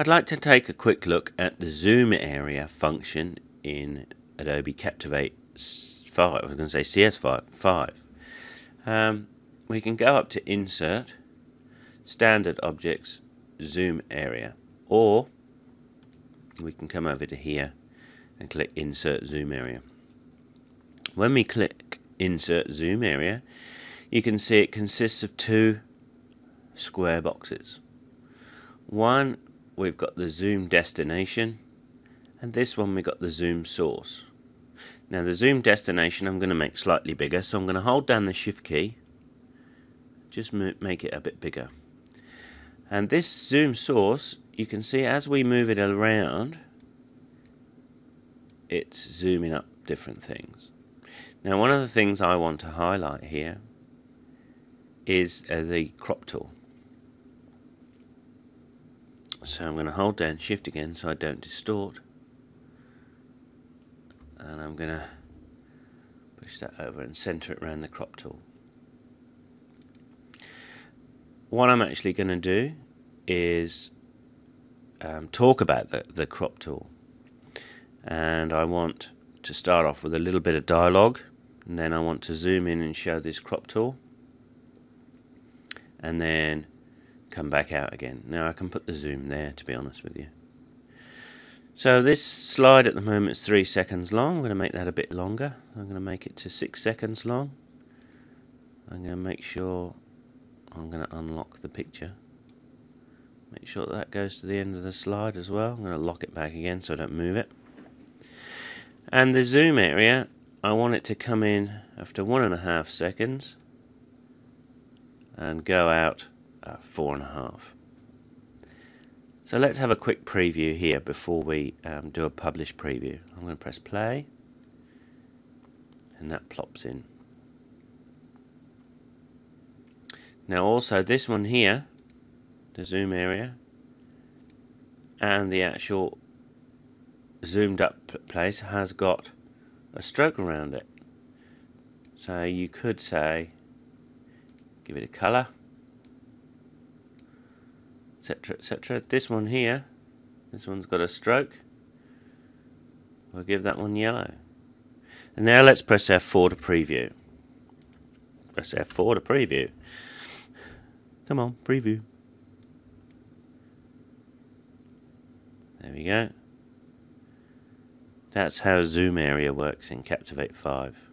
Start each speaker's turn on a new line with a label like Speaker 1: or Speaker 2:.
Speaker 1: I'd like to take a quick look at the zoom area function in Adobe Captivate 5. I was going to say CS5. 5. Um, we can go up to Insert, Standard Objects, Zoom Area, or we can come over to here and click Insert Zoom Area. When we click Insert Zoom Area, you can see it consists of two square boxes. One we've got the zoom destination and this one we've got the zoom source. Now the zoom destination I'm going to make slightly bigger so I'm going to hold down the shift key just make it a bit bigger and this zoom source you can see as we move it around it's zooming up different things. Now one of the things I want to highlight here is uh, the crop tool. So I'm going to hold down shift again so I don't distort. And I'm going to push that over and center it around the crop tool. What I'm actually going to do is um, talk about the, the crop tool. And I want to start off with a little bit of dialogue and then I want to zoom in and show this crop tool and then come back out again. Now I can put the zoom there to be honest with you. So this slide at the moment is three seconds long. I'm going to make that a bit longer. I'm going to make it to six seconds long. I'm going to make sure I'm going to unlock the picture. Make sure that, that goes to the end of the slide as well. I'm going to lock it back again so I don't move it. And the zoom area, I want it to come in after one and a half seconds and go out at four and a half. So let's have a quick preview here before we um, do a publish preview. I'm going to press play and that plops in. Now also this one here, the zoom area and the actual zoomed up place has got a stroke around it. So you could say, give it a colour, etc, etc. This one here, this one's got a stroke. We'll give that one yellow. And now let's press F4 to preview. Press F4 to preview. Come on, preview. There we go. That's how zoom area works in Captivate 5.